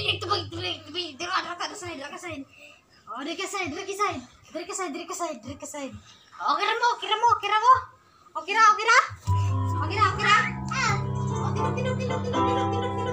tepi, tepi, tepi, tepi. Dia ada kat side, kat sana. Oh, dia kat side, dia kat side. Dia kat side, dia kat side, dia kat side. Oh, kira mo, kira mo, kira mo. Oh, kira, oh, kira. Oh, kira, oh, kira. Ah. Oh, kira, kira, kira, kira, kira, kira.